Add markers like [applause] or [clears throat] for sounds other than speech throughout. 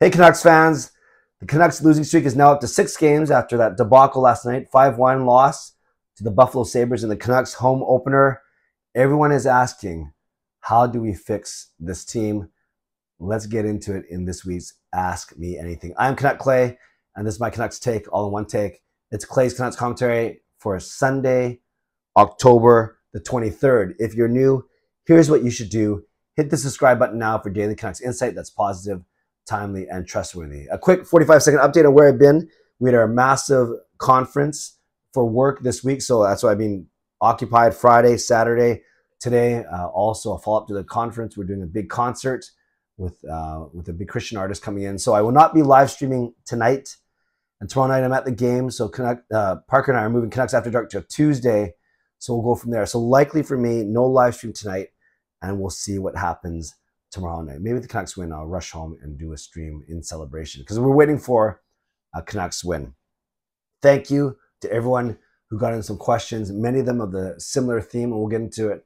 Hey, Canucks fans. The Canucks losing streak is now up to six games after that debacle last night 5 1 loss to the Buffalo Sabres in the Canucks home opener. Everyone is asking, how do we fix this team? Let's get into it in this week's Ask Me Anything. I'm Canuck Clay, and this is my Canucks take, all in one take. It's Clay's Canucks commentary for Sunday, October the 23rd. If you're new, here's what you should do hit the subscribe button now for daily Canucks insight that's positive timely, and trustworthy. A quick 45 second update on where I've been. We had our massive conference for work this week, so that's why I've been occupied Friday, Saturday, today. Uh, also, a follow up to the conference. We're doing a big concert with uh, with a big Christian artist coming in. So I will not be live streaming tonight. And tomorrow night I'm at the game. So Canuck, uh, Parker and I are moving Canucks After Dark to Tuesday. So we'll go from there. So likely for me, no live stream tonight, and we'll see what happens tomorrow night. Maybe the Canucks win. I'll rush home and do a stream in celebration because we're waiting for a Canucks win. Thank you to everyone who got in some questions. Many of them of the similar theme, and we'll get into it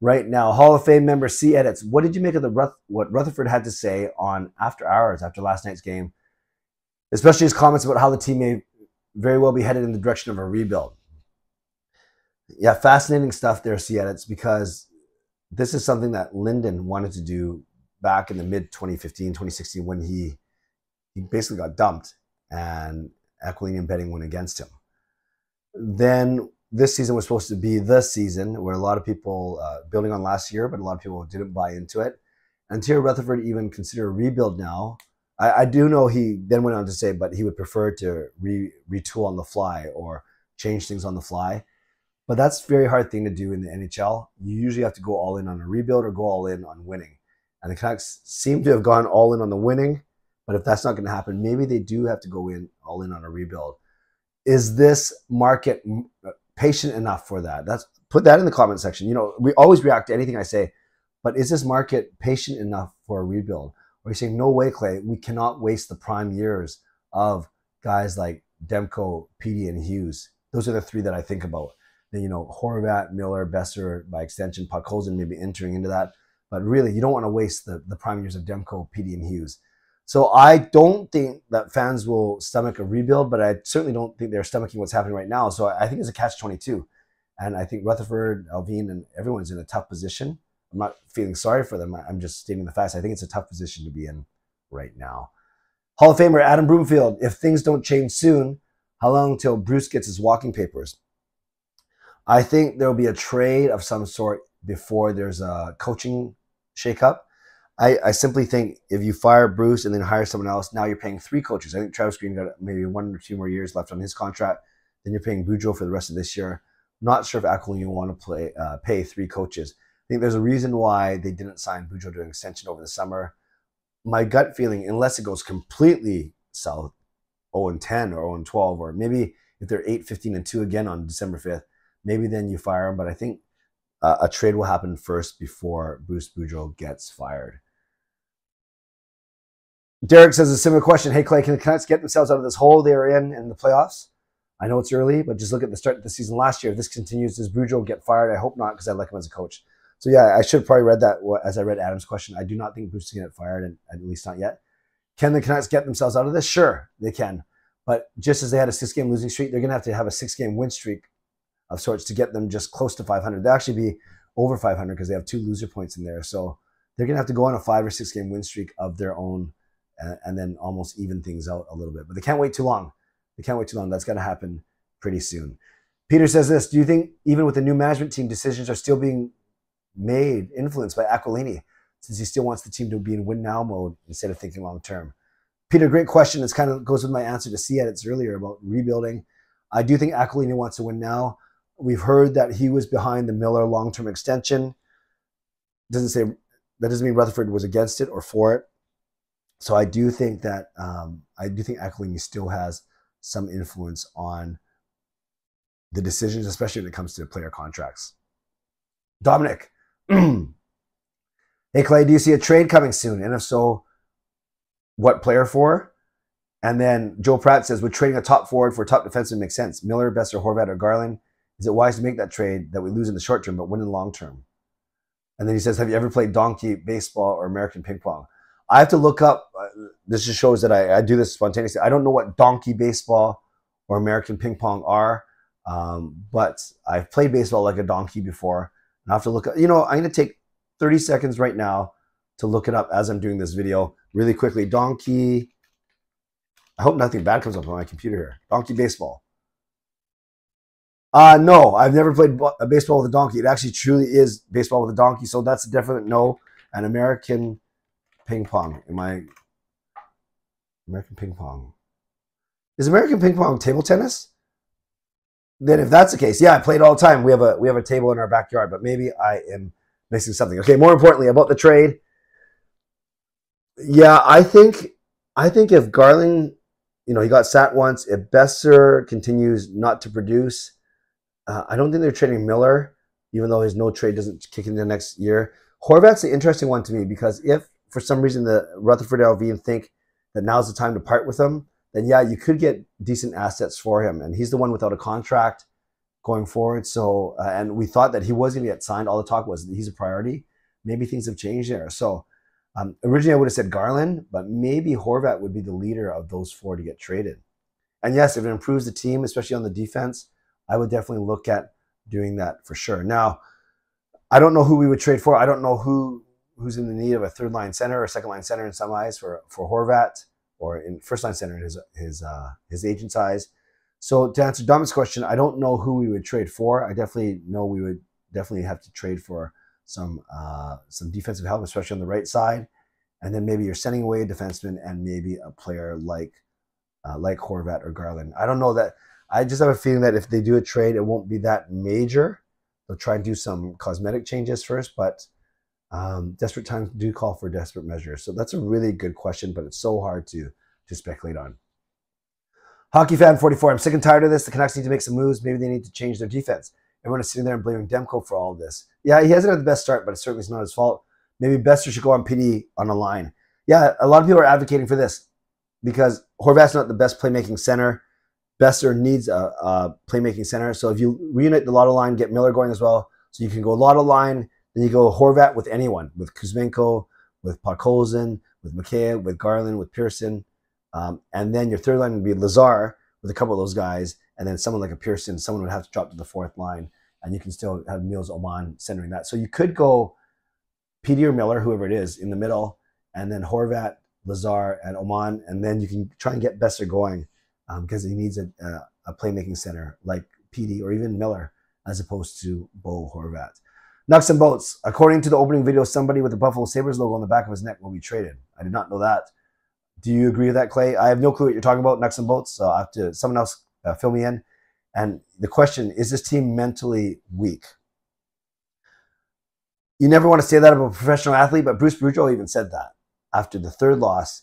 right now. Hall of Fame member C edits. What did you make of the Ruth- what Rutherford had to say on After Hours after last night's game, especially his comments about how the team may very well be headed in the direction of a rebuild? Yeah, fascinating stuff there, C edits, because this is something that Linden wanted to do back in the mid 2015, 2016 when he he basically got dumped and Aquilini Benning went against him. Then this season was supposed to be the season where a lot of people uh, building on last year, but a lot of people didn't buy into it. And Terry Rutherford even consider a rebuild now. I, I, do know he then went on to say, but he would prefer to re, retool on the fly or change things on the fly. But that's a very hard thing to do in the NHL. You usually have to go all in on a rebuild or go all in on winning. And the Canucks seem to have gone all in on the winning. But if that's not going to happen, maybe they do have to go in all in on a rebuild. Is this market uh, patient enough for that? That's put that in the comment section. You know, we always react to anything I say, but is this market patient enough for a rebuild? Or you saying, no way, Clay, we cannot waste the prime years of guys like Demko, Petey, and Hughes. Those are the three that I think about you know, Horvat, Miller, Boeser, by extension, Podkolzin maybe entering into that. But really, you don't want to waste the, the prime years of Demko, Petey, and Hughes. So I don't think that fans will stomach a rebuild, but I certainly don't think they're stomaching what's happening right now. So I think it's a catch-22. And I think Rutherford, Allvin, and everyone's in a tough position. I'm not feeling sorry for them. I'm just stating the facts. I think it's a tough position to be in right now. Hall of Famer Adam Broomfield. If things don't change soon, how long until Bruce gets his walking papers? I think there will be a trade of some sort before there's a coaching shakeup. I, I simply think if you fire Bruce and then hire someone else, now you're paying three coaches. I think Travis Green got maybe one or two more years left on his contract. Then you're paying Boudreau for the rest of this year. Not sure if Aquilini will want to play uh, pay three coaches. I think there's a reason why they didn't sign Boudreau to an extension over the summer. My gut feeling, unless it goes completely south, 0 and 10 or 0 and 12, or maybe if they're 8, 15 and 2 again on December 5th, maybe then you fire him. But I think uh, a trade will happen first before Bruce Boudreau gets fired. Derek says a similar question. Hey, Clay, can the Canucks get themselves out of this hole they're in in the playoffs? I know it's early, but just look at the start of the season last year. If this continues, does Boudreau get fired? I hope not, because I like him as a coach. So yeah, I should probably read that as I read Adam's question. I do not think Bruce can get fired, and at least not yet. Can the Canucks get themselves out of this? Sure, they can. But just as they had a six-game losing streak, they're going to have to have a six-game win streak of sorts to get them just close to 500. They'll actually be over 500 because they have two loser points in there. So they're going to have to go on a five or six game win streak of their own and, and then almost even things out a little bit. But they can't wait too long. They can't wait too long. That's going to happen pretty soon. Peter says this Do you think, even with the new management team, decisions are still being made, influenced by Aquilini, since he still wants the team to be in win now mode instead of thinking long term? Peter, great question. This kind of goes with my answer to C edits earlier about rebuilding. I do think Aquilini wants to win now. We've heard that he was behind the Miller long-term extension. Doesn't say that doesn't mean Rutherford was against it or for it. So I do think that um, I do think Aquilini still has some influence on the decisions, especially when it comes to player contracts. Dominic, [clears throat] hey Clay, do you see a trade coming soon? And if so, what player for? And then Joe Pratt says, would trading a top forward for a top defenseman make sense? Miller, Boeser, Horvat, or Garland? Is it wise to make that trade that we lose in the short term but win in the long term? And then he says, Have you ever played donkey baseball or American ping pong? I have to look up uh, this just shows that I, I do this spontaneously. I don't know what donkey baseball or American ping pong are, um, but I've played baseball like a donkey before. And I have to look. Up. You know, I'm going to take 30 seconds right now to look it up as I'm doing this video really quickly. Donkey. I hope nothing bad comes up on my computer here. Donkey baseball. Uh, no, I've never played baseball with a donkey. It actually truly is baseball with a donkey. So that's a definite no. An American ping pong. Am I American ping pong? Is American ping pong table tennis? Then if that's the case, yeah, I played all the time. We have a we have a table in our backyard, but maybe I am missing something. Okay, more importantly about the trade. Yeah, I think I think if Garland, you know, he got sat once. If Boeser continues not to produce, uh, I don't think they're trading Miller, even though his no trade doesn't kick in the next year. Horvat's the interesting one to me because if for some reason the Rutherford Allvin think that now's the time to part with him, then yeah, you could get decent assets for him. And he's the one without a contract going forward. So, uh, and we thought that he was going to get signed. All the talk was he's a priority. Maybe things have changed there. So, um, originally I would have said Garland, but maybe Horvat would be the leader of those four to get traded. And yes, if it improves the team, especially on the defense, I would definitely look at doing that for sure. Now, I don't know who we would trade for. I don't know who who's in the need of a third line center or second line center in some eyes for for Horvat or in first line center in his his uh, his agent's eyes. So to answer Dominic's question, I don't know who we would trade for. I definitely know we would definitely have to trade for some uh, some defensive help, especially on the right side, and then maybe you're sending away a defenseman and maybe a player like uh, like Horvat or Garland. I don't know that. I just have a feeling that if they do a trade, it won't be that major. They'll try and do some cosmetic changes first, but um, desperate times do call for desperate measures. So that's a really good question, but it's so hard to to speculate on. Hockey fan 44. I'm sick and tired of this. The Canucks need to make some moves. Maybe they need to change their defense. Everyone is sitting there and blaming Demko for all of this. Yeah, he hasn't had the best start, but it certainly is not his fault. Maybe Boeser should go on Petey on a line. Yeah, a lot of people are advocating for this because Horvat's not the best playmaking center. Boeser needs a, a playmaking center. So if you reunite the Lotto line, get Miller going as well. So you can go Lotto line, then you go Horvat with anyone, with Kuzmenko, with Podkolzin, with McKay, with Garland, with Pearson. Um, and then your third line would be Lazar with a couple of those guys. And then someone like a Pearson, someone would have to drop to the fourth line. And you can still have Nils Aman centering that. So you could go Petey or Miller, whoever it is, in the middle, and then Horvat, Lazar, and Aman. And then you can try and get Boeser going because um, he needs a, a, a, playmaking center like Petey or even Miller as opposed to Bo Horvat. Nuts and bolts. According to the opening video, somebody with the Buffalo Sabres logo on the back of his neck will be traded. I did not know that. Do you agree with that, Clay? I have no clue what you're talking about, nuts and bolts. So I have to someone else uh, fill me in. And the question is: This team mentally weak? You never want to say that about a professional athlete, but Bruce Boudreau even said that after the third loss.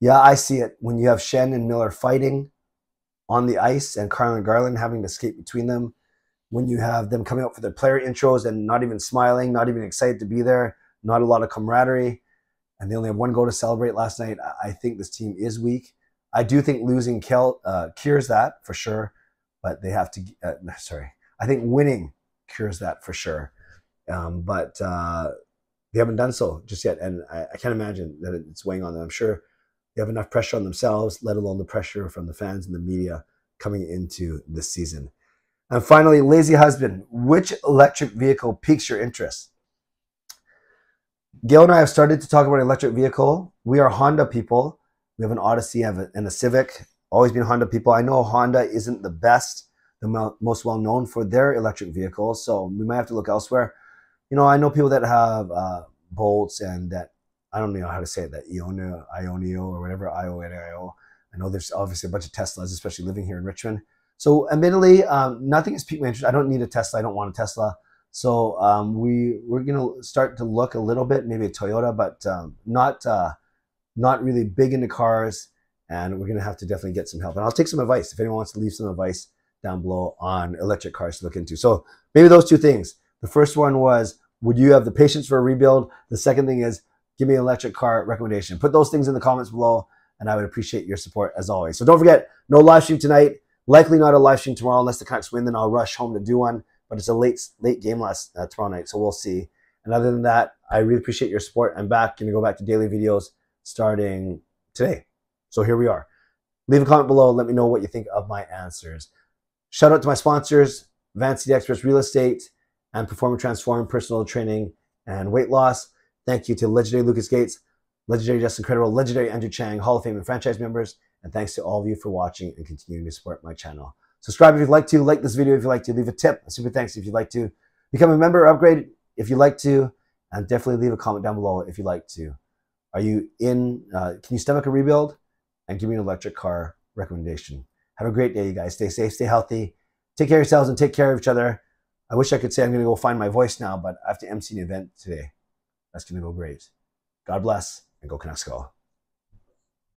Yeah, I see it when you have Schenn and Miller fighting on the ice and Carl and Garland having to skate between them when you have them coming out for their player intros and not even smiling, not even excited to be there, not a lot of camaraderie, and they only have one goal to celebrate last night, I think this team is weak. I do think losing Kel uh, cures that for sure, but they have to. Uh, sorry, I think winning cures that for sure, um, but uh, they haven't done so just yet, and I, I can't imagine that it's weighing on them. I'm sure they have enough pressure on themselves, let alone the pressure from the fans and the media coming into this season. And finally, lazy husband, which electric vehicle piques your interest? Gail and I have started to talk about electric vehicle. We are Honda people. We have an Odyssey and a Civic. Always been Honda people. I know Honda isn't the best, the most well known for their electric vehicles, so we might have to look elsewhere. You know, I know people that have uh, Bolts and that I don't know how to say it, that Ionio, Ionio or whatever, I-O-N-I-O. I know there's obviously a bunch of Teslas, especially living here in Richmond. So admittedly, um, nothing has piqued my interest. I don't need a Tesla. I don't want a Tesla. So um, we we're gonna start to look a little bit, maybe a Toyota, but um, not uh, not really big into cars. And we're gonna have to definitely get some help. And I'll take some advice if anyone wants to leave some advice down below on electric cars to look into. So maybe those two things. The first one was, would you have the patience for a rebuild? The second thing is, give me an electric car recommendation. Put those things in the comments below, and I would appreciate your support as always. So don't forget, no live stream tonight. Likely not a live stream tomorrow unless the Canucks win. Then I'll rush home to do one. But it's a late late game last uh, tomorrow night, so we'll see. And other than that, I really appreciate your support. I'm back. Gonna go back to daily videos starting today. So here we are. Leave a comment below. Let me know what you think of my answers. Shout out to my sponsors, Vancity Experts Real Estate and Perform Transform Personal Training and Weight Loss. Thank you to legendary Lucas Gates, legendary Justin Credible, legendary Andrew Chang, Hall of Fame and franchise members. And thanks to all of you for watching and continuing to support my channel. Subscribe if you'd like to, like this video if you'd like to, leave a tip, a super thanks if you'd like to, become a member, upgrade if you'd like to, and definitely leave a comment down below if you'd like to. Are you in, uh, can you stomach a rebuild? And give me an electric car recommendation. Have a great day, you guys. Stay safe, stay healthy. Take care of yourselves and take care of each other. I wish I could say I'm going to go find my voice now, but I have to MC an event today. That's going to go great. God bless and go Canucks go.